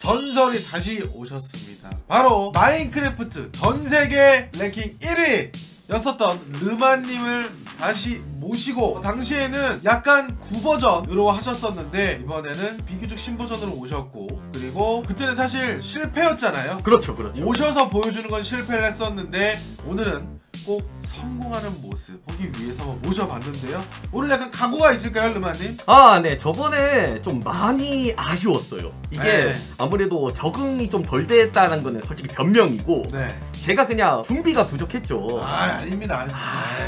전설이 다시 오셨습니다. 바로 마인크래프트 전 세계 랭킹 1위 였었던 르마님을 다시 모시고 당시에는 약간 구버전으로 하셨었는데 이번에는 비교적 신버전으로 오셨고 그리고 그때는 사실 실패였잖아요. 그렇죠, 그렇죠. 오셔서 보여주는 건 실패를 했었는데 오늘은 꼭 성공하는 모습 보기 위해서 모셔봤는데요. 오늘 약간 각오가 있을까요, 르마님? 아, 네. 저번에 좀 많이 아쉬웠어요. 이게 네. 아무래도 적응이 좀 덜 됐다는 거는 솔직히 변명이고 네. 제가 그냥 준비가 부족했죠. 아, 아닙니다, 아닙니다. 네.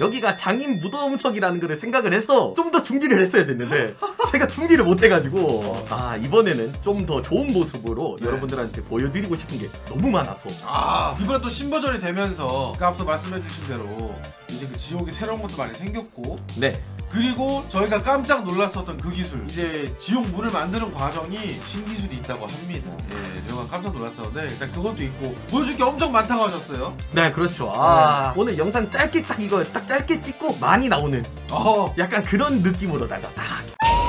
여기가 장인 무덤석이라는 거를 생각을 해서 좀 더 준비를 했어야 됐는데 제가 준비를 못 해가지고 아 이번에는 좀 더 좋은 모습으로 네. 여러분들한테 보여드리고 싶은 게 너무 많아서 아 이번에 또 신버전이 되면서 그 앞서 말씀해주신 대로 이제 그 지옥이 새로운 것도 많이 생겼고. 네. 그리고 저희가 깜짝 놀랐었던 그 기술. 이제 지옥 문을 만드는 과정이 신기술이 있다고 합니다. 예 저희가 깜짝 놀랐었는데 일단 그것도 있고 보여줄 게 엄청 많다고 하셨어요. 네, 그렇죠. 아, 오늘 영상 짧게 딱 이거 딱 짧게 찍고 많이 나오는 어. 약간 그런 느낌으로다가 딱.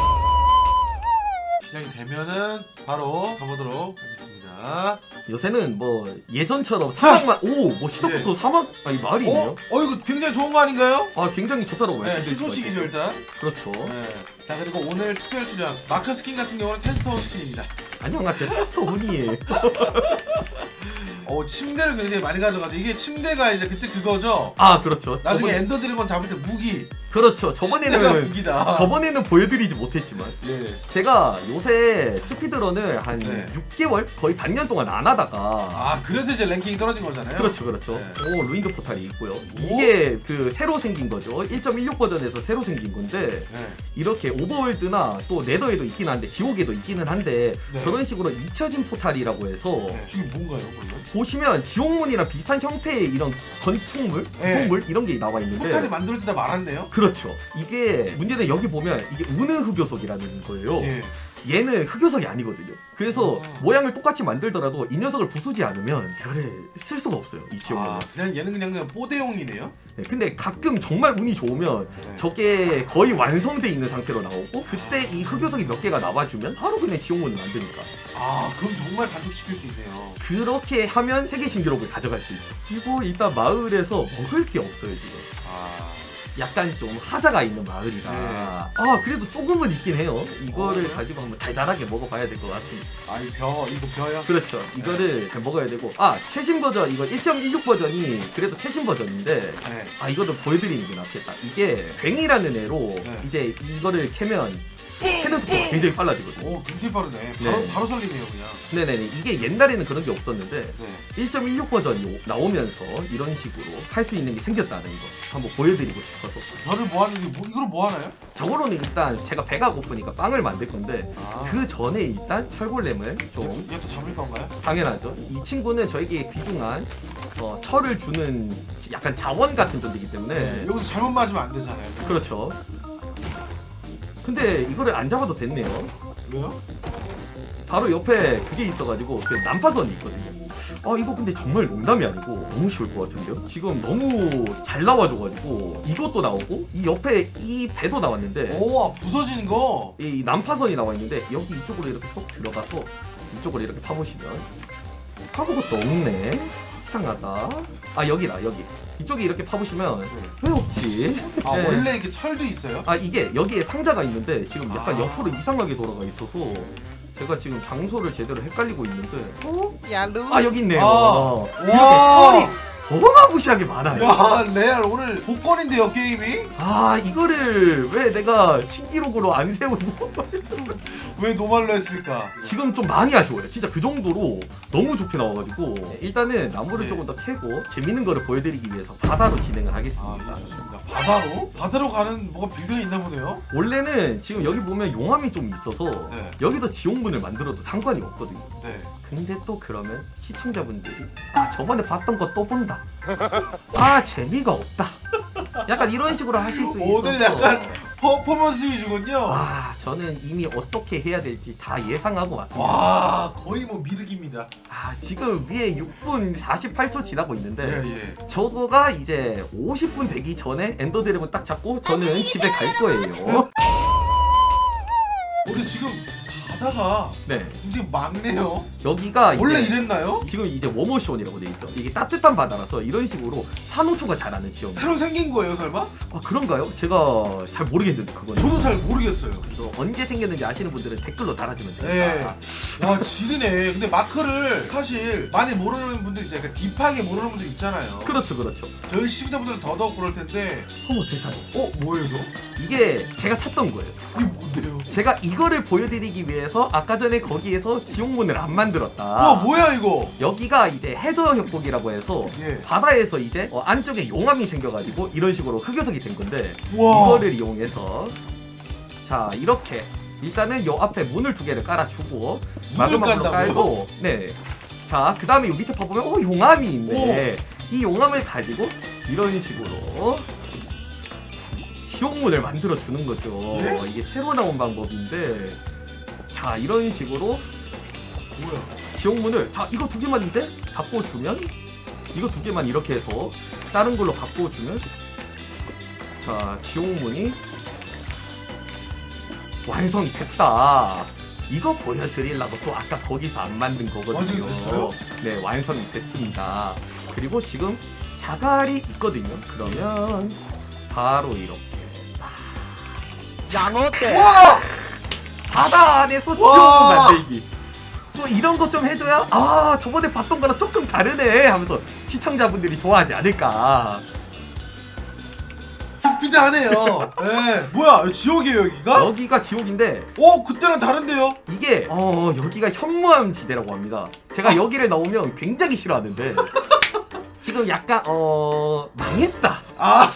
시작이 되면은 바로 가보도록 하겠습니다 요새는 뭐 예전처럼 사막만 오뭐 시작부터 예. 사막 아니 마을이 어? 있네요. 어 이거 굉장히 좋은 거 아닌가요? 아 굉장히 좋다라고 네 말씀드릴 수가 희소식이죠 있죠. 일단 그렇죠. 네. 자 그리고 오늘 특별 출연 마크 스킨 같은 경우는 테스터 스킨입니다 안녕하세요. 테스터 훈이에요. 어 침대를 굉장히 많이 가져가죠. 이게 침대가 이제 그때 그거죠. 아 그렇죠. 나중에 저번- 엔더 드래곤 잡을 때 무기. 그렇죠. 저번에는 무기다. 저번에는 보여드리지 못했지만 예. 제가 요새 speedrun을 한 네. 6개월 거의 반년 동안 안 하다가 아 그래서 이제 랭킹이 떨어진 거잖아요. 그렇죠 그렇죠 네. 오 ruined portal이 있고요 이게 그 새로 생긴 거죠 1.16 버전에서 새로 생긴 건데 네. 이렇게 오버월드나 또 네더에도 있긴 한데 지옥에도 있기는 한데 네. 저런 식으로 잊혀진 포탈이라고 해서 네. 이게 뭔가요, 물론? 보시면 지옥문이랑 비슷한 형태의 이런 건축물, 네. 구조물 이런 게 나와 있는데 포탈이 만들어지다 말았네요. 그 렇죠. 이게 문제는 여기 보면 이게 우느 흑요석이라는 거예요. 예. 얘는 흑요석이 아니거든요. 그래서 어. 모양을 똑같이 만들더라도 이 녀석을 부수지 않으면 이거를 쓸 수가 없어요. 이 지옥문은. 아 그냥 얘는 그냥 그냥 뽀대용이네요. 네, 근데 가끔 정말 운이 좋으면 네. 저게 거의 완성돼 있는 상태로 나오고 그때 이 흑요석이 몇 개가 나와주면 바로 그냥 지옥문을 만드니까 아 그럼 정말 단축시킬 수 있네요. 그렇게 하면 세계 신기록을 가져갈 수 있죠. 그리고 일단 마을에서 먹을 게 없어요 지금. 아 약간 좀 하자가 있는 마을이라 네. 아 그래도 조금은 있긴 해요 이거를 어. 가지고 한번 달달하게 먹어봐야 될 것 같습니다 아이 벼 이거 벼요? 그렇죠 이거를 그냥 먹어야 되고 아 최신 버전 이거 1.16 버전이 그래도 최신 버전인데 네. 아 이거를 보여드리는 게 낫겠다 이게 괭이라는 애로 네. 이제 이거를 캐면 캐는 속도가 굉장히 빨라지거든요 오 굉장히 빠르네. 바로 네. 바로 설리네요 그냥. 네네네 이게 옛날에는 그런 게 없었는데 네. 1.16 버전이 나오면서 이런 식으로 할 수 있는 게 생겼다는 거 한번 보여드리고 싶어 서 벼를 뭐 하는 게 뭐, 이거를 뭐 하나요? 저거로는 일단 제가 배가 고프니까 빵을 만들 건데 아. 그 전에 일단 철골렘을 좀 얘도 잡을 건가요? 당연하죠. 이 친구는 저에게 귀중한 어, 철을 주는 약간 자원 같은 존재이기 때문에 네. 여기서 잘못 맞으면 안 되잖아요. 그렇죠. 근데 이거를 안 잡아도 됐네요. 왜요? 바로 옆에 그게 있어가지고 그 난파선이 있거든요. 아 이거 근데 정말 농담이 아니고 너무 쉬울 것 같은데요? 지금 너무 잘 나와줘가지고 이것도 나오고 이 옆에 이 배도 나왔는데 오, 아, 부서지는 거. 이 난파선이 나와 있는데 여기 이쪽으로 이렇게 쏙 들어가서 이쪽으로 이렇게 파보시면 아무것도 없네 이상하다 아 여기다 여기 이쪽에 이렇게 파보시면 왜 없지 아, 네. 원래 이게 철도 있어요? 아 이게 여기에 상자가 있는데 지금 약간 아. 옆으로 이상하게 돌아가 있어서 제가 지금 장소를 제대로 헷갈리고 있는데 어? 야루 아 여기 있네요 아. 이렇게 와. 철이 어마무시하게 많아요 야, 레알 오늘 복권인데요, 게임이? 아 이거를 왜 내가 신기록으로 안 세우고 왜 노말로 했을까? 지금 좀 많이 아쉬워요. 진짜 그 정도로 너무 좋게 나와가지고 일단은 나무를 네. 조금 더 캐고 재밌는 거를 보여드리기 위해서 바다로 진행을 아, 하겠습니다. 예, 좋습니다. 바다로? 바다로 가는 뭐가 빌드가 있나 보네요? 원래는 지금 여기 보면 용암이 좀 있어서 네. 여기도 지옥문을 만들어도 상관이 없거든요. 네. 근데 또 그러면 시청자분들이 아 저번에 봤던 거 또 본다. 아 재미가 없다. 약간 이런 식으로 하실 수 있어서 오늘 약간 퍼포먼스 위주군요. 아 저는 이미 어떻게 해야 될지 다 예상하고 왔습니다. 와, 거의 뭐 미륵입니다. 아 지금 위에 6분 48초 지나고 있는데 예, 예. 저거가 이제 50분 되기 전에 엔더 드래곤 딱 잡고 저는 집에 갈 거예요. 근데 지금 바다가 네 굉장히 막네요. 여기가 원래 이제 이랬나요? 지금 이제 워머시온이라고 돼 있죠. 이게 따뜻한 바다라서 이런 식으로 산호초가 자라는 지역. 새로 생긴 거예요, 설마? 아 그런가요? 제가 잘 모르겠는데 그거는. 저도 잘 모르겠어요. 그래서 언제 생겼는지 아시는 분들은 댓글로 달아주면 네. 됩니다. 와 지리네. 근데 마크를 사실 많이 모르는 분들 있잖아요. 그러니까 딥하게 모르는 분들 있잖아요. 그렇죠, 그렇죠. 저희 시청자분들은 더더욱 그럴 텐데. 어머 세상에. 어 뭐예요, 저? 이게 제가 찾던 거예요. 이게 뭔데요? 제가 이거를 보여드리기 위해 서 아까 전에 거기에서 지옥문을 안 만들었다. 와 뭐야 이거? 여기가 이제 해저 협곡이라고 해서 예. 바다에서 이제 어, 안쪽에 용암이 생겨가지고 이런 식으로 흑요석이 된 건데 와. 이거를 이용해서 자 이렇게 일단은 요 앞에 문을 두 개를 깔아주고 깐다고요? 깔고 네자 그 다음에 요 밑에 봐보면 어 용암이 있네 이 용암을 가지고 이런 식으로 지옥문을 만들어 주는 거죠 예? 이게 새로 나온 방법인데 자 이런 식으로 뭐야? 지옥문을 자 이거 두 개만 이제 바꿔주면 이거 두 개만 이렇게 해서 다른 걸로 바꿔주면 자 지옥문이 완성이 됐다 이거 보여드리려고 또 아까 거기서 안 만든 거거든요 완성이 됐어요? 네 완성이 됐습니다 그리고 지금 자갈이 있거든요 그러면 바로 이렇게 양어대 와! 바다 안에서 지옥문 와! 만들기. 또 이런 것 좀 해줘야 아 저번에 봤던 거랑 조금 다르네 하면서 시청자분들이 좋아하지 않을까. 스피드 하네요. 예. 뭐야? 지옥이에요 여기가? 여기가 지옥인데 어 그때랑 다른데요? 이게 어 여기가 현무암 지대라고 합니다. 제가 여기를 나오면 굉장히 싫어하는데 지금 약간 어 망했다. 아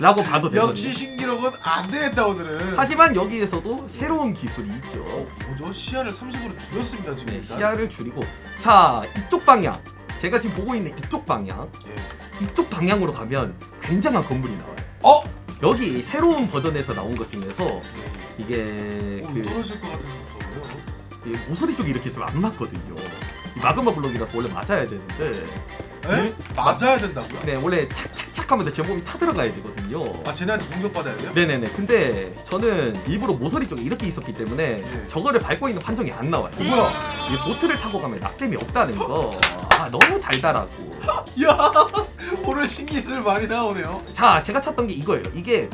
라고 봐도 되거든요. 역시 신기록은 안 되겠다 오늘은. 하지만 여기에서도 새로운 기술이 있죠. 어, 뭐죠? 시야를 30으로 줄였습니다 지금 네, 일단. 시야를 줄이고 자 이쪽 방향 제가 지금 보고 있는 이쪽 방향 예. 이쪽 방향으로 가면 굉장한 건물이 나와요. 어? 여기 새로운 버전에서 나온 것 중에서 예. 이게 어, 그 떨어질 것 같아서 무서워요. 이 모서리 쪽이 이렇게 있으면 안 맞거든요. 이 마그마 블록이라서 원래 맞아야 되는데 에? 네? 맞아야 된다고요? 네 원래 착착착 하면 제 몸이 타들어가야 되거든요. 아 쟤네한테 공격받아야 돼요? 네네네. 근데 저는 일부러 모서리 쪽에 이렇게 있었기 때문에 예. 저거를 밟고 있는 판정이 안 나와요. 어, 뭐야? 이 보트를 타고 가면 낙뎀이 없다는 거. 아 너무 달달하고. 야 오늘 신기술 많이 나오네요. 자 제가 찾던 게 이거예요. 이게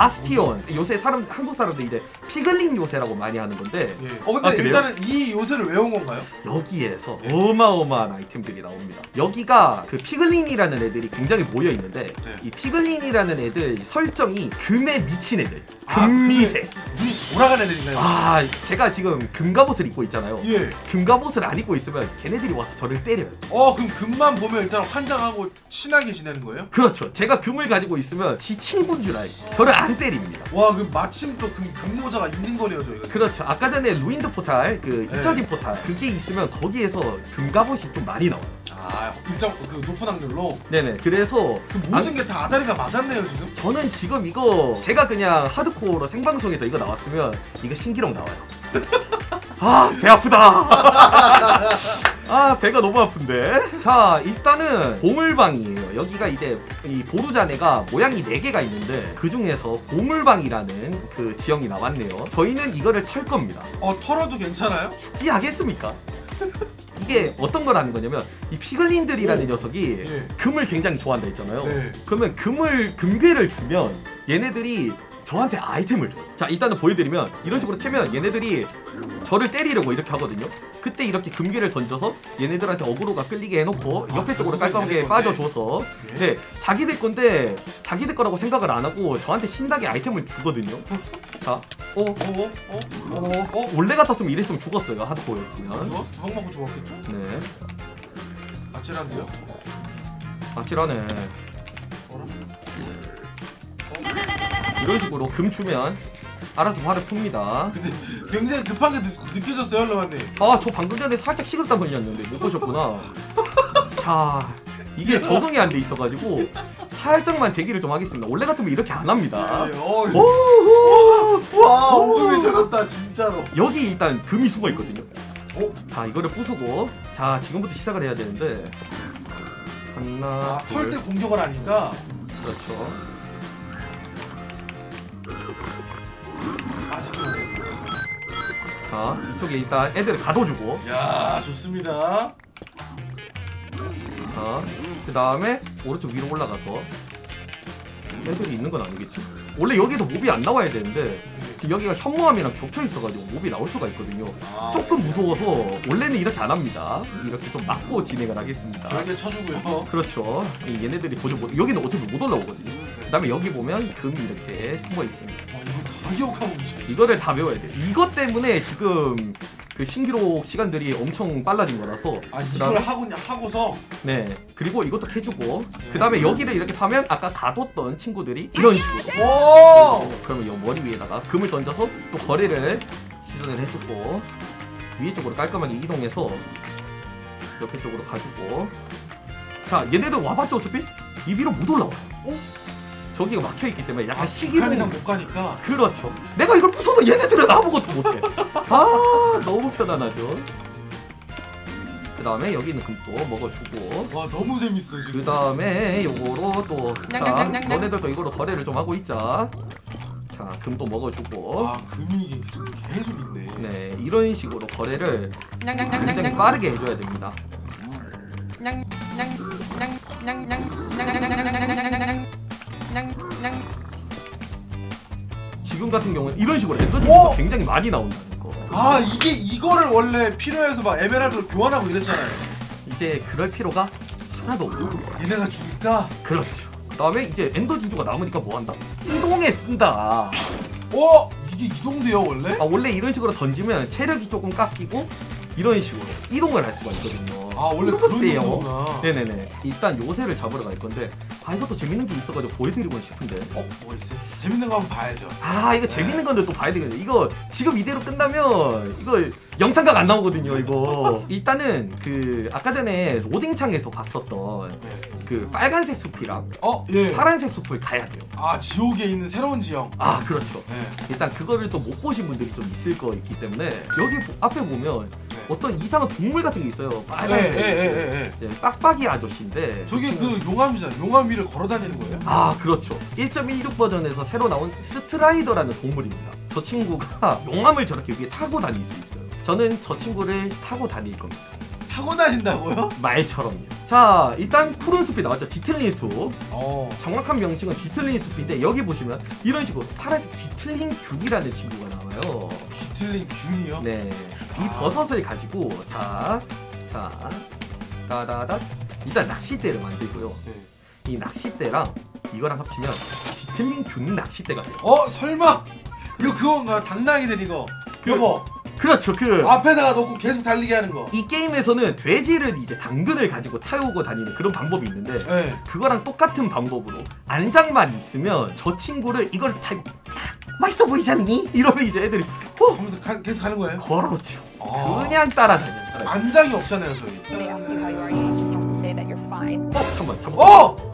bastion 요새 사람 한국 사람들 이제 피글린 요새라고 많이 하는 건데 예. 어 근데 아? 일단은 이 요새를 외운 건가요? 여기에서 네. 어마어마한 아이템들이 나옵니다. 여기가 그 피글린이라는 애들이 굉장히 모여 있는데 네. 이 피글린이라는 애들 설정이 금에 미친 애들, 아, 금미새. 눈이 돌아가는 애들인가요? 아, 제가 지금 금갑옷을 입고 있잖아요. 예. 금갑옷을 안 입고 있으면 걔네들이 와서 저를 때려요. 어 그럼 금만 보면 일단 환장하고 친하게 지내는 거예요? 그렇죠. 제가 금을 가지고 있으면 지 친구인 줄 알고 저를 안 때립니다. 와 그럼 마침 또 금, 금모자가 있는 거네요 저희가. 그렇죠. 아까 전에 ruined portal, 그 네. 잊혀진 포탈 그게 있으면 거기에서 금갑옷이 좀 많이 나와요. 아 일정 그 높은 확률로 네네. 그래서 그 모든 게 다 아다리가 맞았네요 지금. 저는 지금 이거 제가 그냥 하드코어로 생방송에서 이거 나왔으면 이거 신기록 나와요. 아, 배 아프다. 아, 배가 너무 아픈데. 자, 일단은 보물방이에요. 여기가 이제 이 보루자네가 모양이 4개가 있는데 그 중에서 보물방이라는 그 지형이 나왔네요. 저희는 이거를 털 겁니다. 어 털어도 괜찮아요? 죽기 하겠습니까? 이게 어떤 거라는 거냐면 이 피글린들이라는 오. 녀석이 예. 금을 굉장히 좋아한다 했잖아요. 네. 그러면 금을 금괴를 주면 얘네들이 저한테 아이템을 줘요. 자 일단은 보여드리면 이런 식으로 캐면 얘네들이 저를 때리려고 이렇게 하거든요. 그때 이렇게 금괴를 던져서 얘네들한테 어그로가 끌리게 해놓고 아, 옆에 쪽으로 깔끔하게. 빠져줘서 예. 네 자기들 건데 자기들 거라고 생각을 안 하고 저한테 신나게 아이템을 주거든요. 자, 어, 어? 어? 어? 어? 어? 원래 같았으면 이랬으면 죽었어요 하드코어였으면. 주먹? 주먹 맞고 죽었겠죠? 네, 아찔한데요? 아찔하네. 이런 식으로 금 주면 알아서 화를 풉니다. 근데 굉장히 급한 게 느, 느껴졌어요 할로만님. 아 저 방금 전에 살짝 식은땀 흘렸는데 못 보셨구나. 자 이게 적응이 안 돼 있어가지고 살짝만 대기를 좀 하겠습니다. 원래 같으면 이렇게 안 합니다. 네, 어, 오호! 와 엉금이 젖었다 진짜로. 여기 일단 금이 숨어 있거든요. 어? 자 이거를 부수고. 자 지금부터 시작을 해야 되는데. 하나 아, 털때둘 공격을 하니까. 그렇죠 자 이쪽에 일단 애들을 가둬주고 야 좋습니다. 자그 다음에 오른쪽 위로 올라가서 애들이 있는 건 아니겠지? 원래 여기도 몹이 안 나와야 되는데 지금 여기가 현무암이랑 겹쳐 있어가지고 몹이 나올 수가 있거든요. 아, 조금 무서워서 원래는 이렇게 안 합니다. 이렇게 좀 막고 진행을 하겠습니다. 그렇게 쳐주고요. 그렇죠. 이 얘네들이 도저히 못, 여기는 어차피 못 올라오거든요. 그 다음에 여기 보면 금이 이렇게 숨어 있습니다. 기억하고 계시네. 이거를 다 배워야 돼. 이것 때문에 지금 그 신기록 시간들이 엄청 빨라진 거라서. 아 이걸 그다음에 하고 하고서 네. 그리고 이것도 해주고. 그다음에 여기를 이렇게 타면 아까 가뒀던 친구들이 이런 식으로. 오 그러면 이 머리 위에다가 금을 던져서 또 거리를 시전을 해주고 위에 쪽으로 깔끔하게 이동해서 옆에 쪽으로 가지고 자 얘네들 와봤죠 어차피 이 위로 못 올라와. 어? 저기가 막혀 있기 때문에 약간 아, 시기로 이상 못 가니까 그렇죠. 내가 이걸 부숴도 얘네들은 아무것도 못해. 아 너무 편안하죠. 그 다음에 여기는 금또 먹어주고 와 너무 재밌어 그 지금. 다음에 요거로 또 자, 너네들도 이거로 거래를 좀 하고 있자. 자 금도 먹어주고 아 금이 계속, 있네. 네 이런 식으로 거래를 굉장히 빠르게 해줘야 됩니다. 지금 같은 경우는 이런 식으로 오! 엔더진이 굉장히 많이 나온다는 거. 아 이게 이거를 원래 필요해서 막 에메랄드로 교환하고 이랬잖아요. 이제 그럴 필요가 하나도 없어. 얘네가 죽을까? 그렇죠. 그다음에 이제 엔더 진주가 남으니까 뭐 한다? 이동에 쓴다. 어 이게 이동돼요 원래? 아 원래 이런 식으로 던지면 체력이 조금 깎이고 이런 식으로 이동을 할 수가 있거든요. 아 원래 그런. 거구나. 네네네. 일단 요새를 잡으러 갈 건데 아 이것도 재밌는 게 있어가지고 보여드리고 싶은데. 어 뭐가 있어요? 재밌는 거 한번 봐야죠. 아 이거 재밌는 건데 또 봐야 되겠네. 이거 지금 이대로 끝나면 이거 영상각 안 나오거든요. 이거 일단은 그 아까 전에 로딩창에서 봤었던 네. 그 빨간색 숲이랑 어 예. 파란색 숲을 가야 돼요. 아 지옥에 있는 새로운 지형. 아 그렇죠. 네. 일단 그거를 또 못 보신 분들이 좀 있을 거 있기 때문에 여기 보- 앞에 보면 네. 어떤 이상한 동물 같은 게 있어요. 빨간색. 예 예 예예. 네, 빡빡이 아저씨인데 저게 그 그 용암이잖아. 용암 위를 걸어 다니는 거예요? 아 그렇죠 1.16 버전에서 새로 나온 스트라이더라는 동물입니다 저 친구가 용암을 저렇게 위에 타고 다닐 수 있어요 저는 저 친구를 타고 다닐 겁니다 타고 다닌다고요? 말처럼요 자 일단 푸른 숲이 나왔죠 디틀린 숲 어. 정확한 명칭은 디틀린 숲인데 여기 보시면 이런 식으로 파란색 디틀린 균이라는 친구가 나와요 뒤틀린 균이요? 네, 이 버섯을 가지고 자, 자, 따다다 일단 낚싯대를 만들고요. 네. 이 낚싯대랑 이거랑 합치면 뒤틀린 균 낚싯대가 돼요. 어 설마 이거 그건가 당나귀들 이거. 그- 여보 그렇죠, 그. 앞에다가 놓고 계속 달리게 하는 거. 이 게임에서는 돼지를 이제 당근을 가지고 타오고 다니는 그런 방법이 있는데 네. 그거랑 똑같은 방법으로 안장만 있으면 저 친구를 이걸 타고 야, 맛있어 보이지 않니? 이러면 이제 애들이 어 하면서 가, 계속 가는 거예요? 걸어죠. 아. 그냥 따라다녀. 따라다녀. 안장이 없잖아요 저희. When they ask you how you are, you just have to say that you're fine. 어 잠깐만 잠깐만. 어!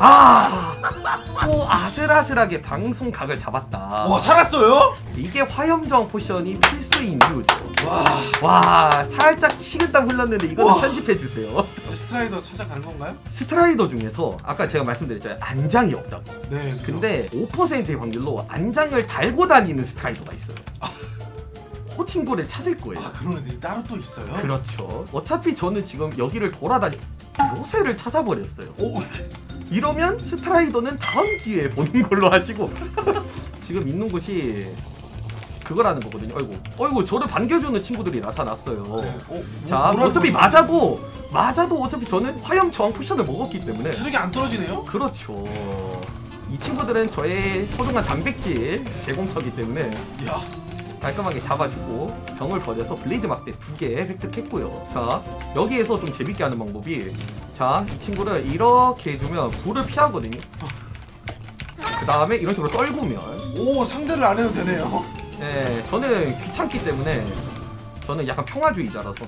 아, 또 아슬아슬하게 방송 각을 잡았다. 와 살았어요? 이게 화염 저항 potion이 필수인 이유죠. 와. 와, 살짝 식은땀 흘렀는데 이거는 와. 편집해 주세요. 스트라이더 찾아가는 건가요? 스트라이더 중에서 아까 제가 말씀드렸잖아요. 안장이 없다고. 네. 그죠. 근데 5%의 확률로 안장을 달고 다니는 스트라이더가 있어요. 그 친구를 찾을 거예요. 아 그런 애들이 따로 또 있어요? 그렇죠. 어차피 저는 지금 여기를 돌아다니 요새를 찾아버렸어요. 오. 이러면 스트라이더는 다음 기회에 보는 걸로 하시고 지금 있는 곳이 그거라는 거거든요. 어이구, 어이구, 저를 반겨주는 친구들이 나타났어요. 네. 어, 자, 뭐라는 어차피? 맞아도 맞아도 어차피 저는 화염 저항 potion을 먹었기 때문에 체력이 안 떨어지네요? 그렇죠. 이 친구들은 저의 소중한 단백질 제공처기 때문에 야. 깔끔하게 잡아주고 병을 버려서 블레이즈 막대 두 개 획득했고요. 자 여기에서 좀 재밌게 하는 방법이 자 이 친구를 이렇게 해주면 불을 피하거든요. 그 다음에 이런 식으로 떨구면 오 상대를 안 해도 되네요. 네 저는 귀찮기 때문에 저는 약간 평화주의자라서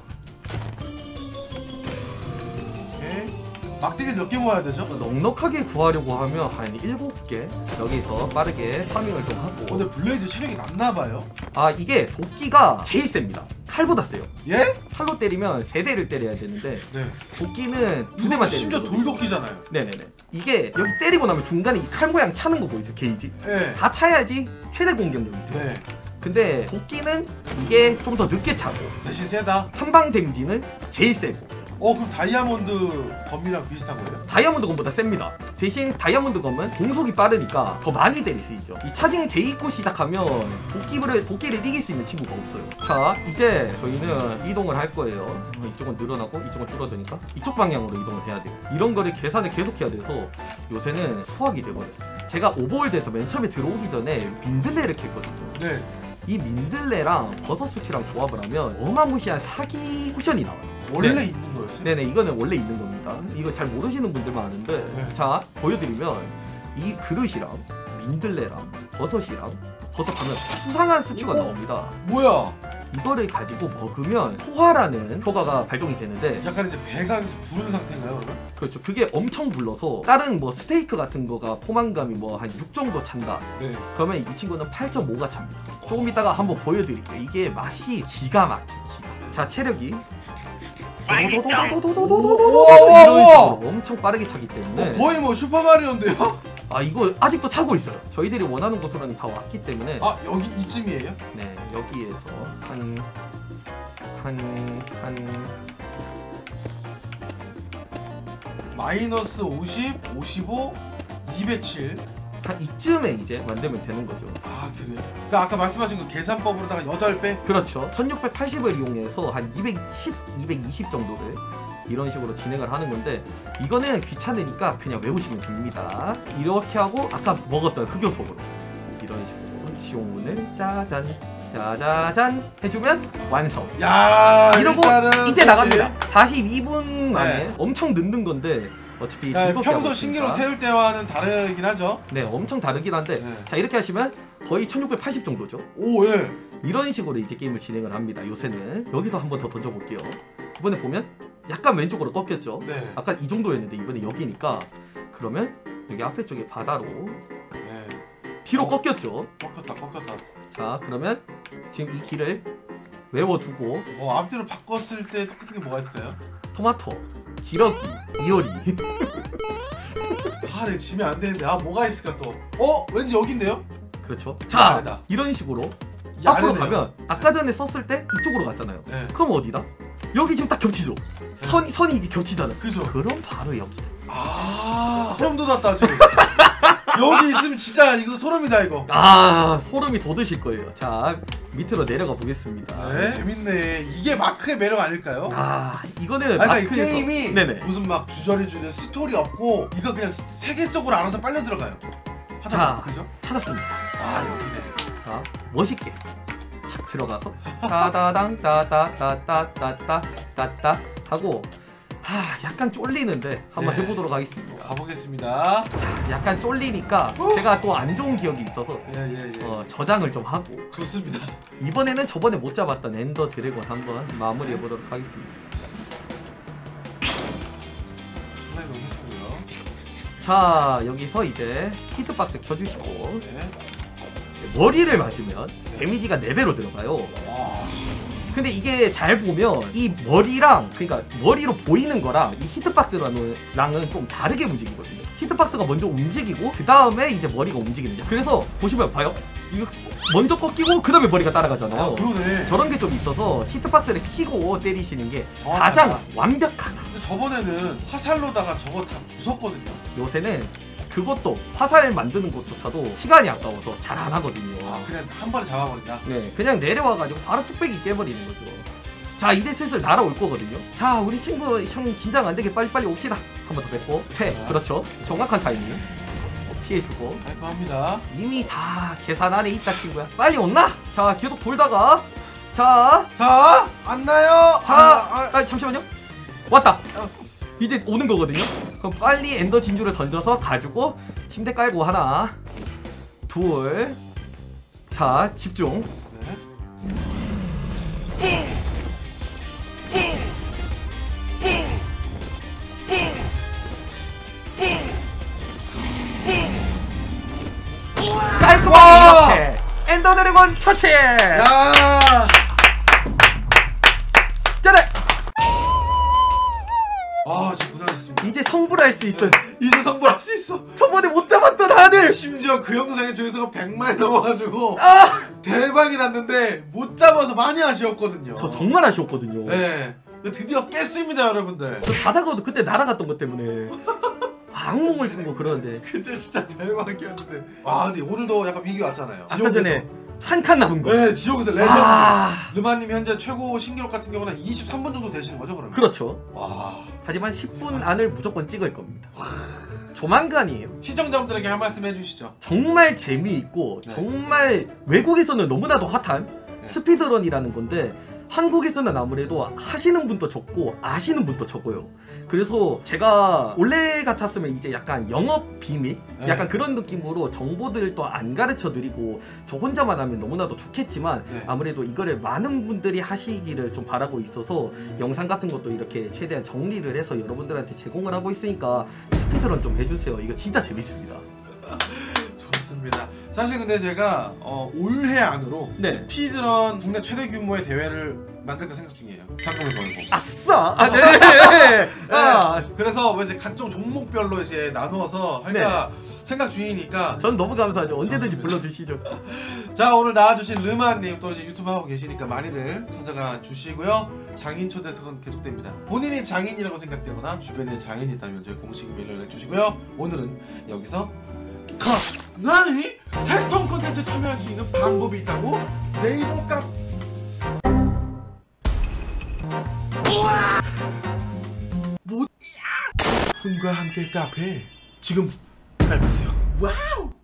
막대기 몇 개 모아야 되죠? 넉넉하게 구하려고 하면 한 7개? 여기서 빠르게 파밍을 좀 하고. 근데 블레이드 체력이 낮나봐요. 아 이게 도끼가 제일 셉니다. 칼보다 세요. 예? 칼로 때리면 세 대를 때려야 되는데 네. 도끼는 두 대만 때리는 심지어 거거든요. 돌도끼잖아요. 네네네. 이게 여기 때리고 나면 중간에 이 칼 모양 차는 거 보이세요 게이지? 네 다 차야지 최대 공격력이 돼요. 네. 근데 도끼는 이게 좀 더 늦게 차고 대신 세다. 한방 데미지는 제일 세고 어 그럼 다이아몬드 검이랑 비슷한 거예요? 다이아몬드 검보다 셉니다. 대신 다이아몬드 검은 공속이 빠르니까 더 많이 때릴 수 있죠. 이 차징 돼 있고 시작하면 도끼를, 도끼를 이길 수 있는 친구가 없어요. 자 이제 저희는 이동을 할 거예요. 어, 이쪽은 늘어나고 이쪽은 줄어드니까 이쪽 방향으로 이동을 해야 돼요. 이런 거를 계산을 계속 해야 돼서 요새는 수학이 돼버렸어요. 제가 오버월드에서 맨 처음에 들어오기 전에 민들레를 캤거든요. 네 이 민들레랑 버섯 수티랑 조합을 하면 어마무시한 사기 쿠션이 나와요 원래 네. 있는 거였어요? 네네 이거는 원래 있는 겁니다 이거 잘 모르시는 분들 많은데 네. 자 보여드리면 이 그릇이랑 민들레랑 버섯이랑 버섯 하면 수상한 스튜가 오. 나옵니다 뭐야 이거를 가지고 먹으면 소화라는 효과가 발동이 되는데 약간 이제 배가 계속 부른 상태인가요 그러면? 그렇죠. 그게 엄청 불러서 다른 뭐 스테이크 같은 거가 포만감이 뭐 한 6 정도 찬다. 네. 그러면 이 친구는 8.5가 찹니다. 조금 이따가 한번 보여드릴게요. 이게 맛이 기가 막혀 기가 자 체력이. 도도도도도도도도도 이런. 식으로 엄청 빠르게 차기 때문에 어, 거의 뭐 슈퍼마리오인데요? 아 이거 아직도 차고 있어요 저희들이 원하는 곳으로는 다 왔기 때문에 아 여기 이쯤이에요? 네 여기에서 한 한, 한, 마이너스 50, 55, 207. 한 이쯤에 이제 만들면 되는 거죠. 아 그래요? 그러니까 아까 말씀하신 그 계산법으로다가 8배? 그렇죠. 1680을 이용해서 한 210, 220 정도를 이런 식으로 진행을 하는 건데 이거는 귀찮으니까 그냥 외우시면 됩니다. 이렇게 하고 아까 먹었던 흑요소으로 이런 식으로 지옥문을 짜잔 짜자잔 해주면 완성. 야 이러고 이제 나갑니다. 42분 만에 네. 엄청 늦는 건데 어차피 네, 평소 신기록. 세울 때와는 다르긴 하죠. 네, 엄청 다르긴 한데 네. 자 이렇게 하시면 거의 1680 정도죠. 오 예. 이런 식으로 이제 게임을 진행을 합니다. 요새는 여기도 한번 더 던져볼게요. 이번에 보면 약간 왼쪽으로 꺾였죠. 네. 아까 이 정도였는데 이번에 여기니까 그러면 여기 앞에 쪽에 바다로 네. 뒤로 어. 꺾였죠. 꺾였다 꺾였다. 자 그러면 지금 이 길을 외워두고 어 앞뒤로 바꿨을 때 똑같은 게 뭐가 있을까요? 토마토, 기러기, 이효리 아 내가 지면 안 되는데 아 뭐가 있을까 또? 어 왠지 여긴데요? 그렇죠. 이자 아래다. 이런 식으로 이 앞으로 아래네요. 가면 아까 전에 썼을 때 이쪽으로 갔잖아요. 네. 그럼 어디다? 여기 지금 딱 겹치죠. 선 선이 이게 겹치잖아. 그죠? 그럼 바로 여기. 아 소름 돋았다 지금. 여기 있으면 진짜 이거 소름이다 이거. 아 소름이 돋으실 거예요. 자 밑으로 내려가 보겠습니다. 네. 재밌네. 이게 마크의 매력 아닐까요? 아 이거는 아니, 그러니까 이 마크에서 게임이 네네 무슨 막 주저리 주저 스토리 없고 이거 그냥 세계 속으로 알아서 빨려 들어가요. 하다 그죠? 찾았습니다. 아 여기네. 자 멋있게 착 들어가서 따다당 따따따따따따 따따 하고 아 약간 쫄리는데 한번 네. 해보도록 하겠습니다. 가보겠습니다. 자, 약간 쫄리니까 제가 또 안 좋은 기억이 있어서 예 예 예. 어, 저장을 좀 하고 좋습니다. 이번에는 저번에 못 잡았던 엔더 드래곤 한번 마무리해 보도록 하겠습니다. 슬라이드 해주고요. 자 여기서 이제 히트박스 켜주시고 네. 머리를 맞으면 데미지가 4배로 들어가요. 와. 근데 이게 잘 보면 이 머리랑 그러니까 머리로 보이는 거랑 이 히트박스랑은 좀 다르게 움직이거든요. 히트박스가 먼저 움직이고 그 다음에 이제 머리가 움직이는 거야. 그래서 보시면 봐요. 이거 먼저 꺾이고 그 다음에 머리가 따라가잖아요. 아 그러네. 저런 게 좀 있어서 히트박스를 키고 때리시는 게. 가장 완벽하다. 저번에는 화살로다가 저거 다 부쉈거든요. 요새는 그것도 화살 만드는 것조차도 시간이 아까워서 잘 안 하거든요. 아 그냥 한 번에 잡아버린다. 네, 그냥 내려와가지고 바로 뚝배기 깨버리는 거죠. 자, 이제 슬슬 날아올 거거든요. 자, 우리 친구 형 긴장 안 되게 빨리빨리 옵시다. 한 번더 뱉고 퇴. 자. 그렇죠. 정확한 타이밍. 어, 피해주고. 발표합니다. 이미 다 계산 안에 있다 친구야. 빨리 온나? 자, 계속 돌다가 자, 자, 안 나요. 자, 아, 아, 잠시만요. 왔다. 어. 이제 오는 거거든요. 그럼 빨리 엔더 진주를 던져서 가지고 침대 깔고 하나 둘자 집중. 깔끔하게 엔더 드래곤 처치! 야! 이제 성불 할 수 있어요. 이제 성불할 수 있어. 저번에 못 잡았던 아들. 심지어 그 영상에 조회수가 100만이 넘어가지고 아, 대박이 났는데 못 잡아서 많이 아쉬웠거든요. 저 정말 아쉬웠거든요. 네. 근데 드디어 깼습니다, 여러분들. 저 자다가도 그때 날아갔던 것 때문에 악몽을 꾸고 그러는데 그때 진짜 대박이었는데. 아, 근데 오늘도 약간 위기 왔잖아요. 아까 전에 한 칸 남은 거. 네, 지옥에서 레전드. 아, 르마님 현재 최고 신기록 같은 경우는 23분 정도 되시는 거죠, 그러면? 그렇죠. 와. 하지만 10분 안을 무조건 찍을 겁니다. 조만간이에요. 시청자분들에게 한 말씀 해주시죠. 정말 재미있고 네. 정말 외국에서는 너무나도 핫한 네. speedrun이라는 건데 한국에서는 아무래도 하시는 분도 적고 아시는 분도 적어요. 그래서 제가 원래 같았으면 이제 약간 영업 비밀 네. 약간 그런 느낌으로 정보들도 안 가르쳐 드리고 저 혼자만 하면 너무나도 좋겠지만 네. 아무래도 이거를 많은 분들이 하시기를 좀 바라고 있어서 영상 같은 것도 이렇게 최대한 정리를 해서 여러분들한테 제공을 하고 있으니까 스피드런 좀 해주세요. 이거 진짜 재밌습니다. 좋습니다. 사실 근데 제가 어, 올해 안으로 네. 스피드런 국내 최대 규모의 대회를 만들까 생각 중이에요. 상금을 걸고. 아싸! 아, 네. 아, 네. 그래서 뭐 이제 각종 종목별로 이제 나누어서 할까 생각 중이니까 전 너무 감사하죠. 언제든지. 불러주시죠. 자 오늘 나와주신 르마님 또 이제 유튜브 하고 계시니까 많이들 찾아가 주시고요 장인 초대석은 계속됩니다 본인이 장인이라고 생각되거나 주변에 장인이 있다면 저희 공식 메일 연락 주시고요 오늘은 여기서 가! 나니? 테스트홈 콘텐츠 참여할 수 있는 방법이 있다고? 네이버 카 뭐? 훈과 함께 카페 지금 가입하세요 와우